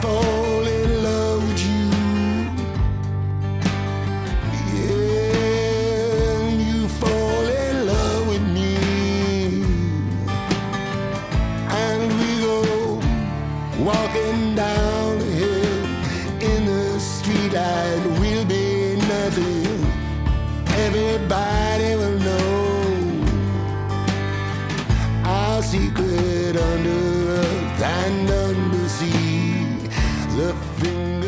fall in love with you. Yeah, you fall in love with me. And we go walking down the hill in the. We'll be nothing. Everybody will know our secret nothing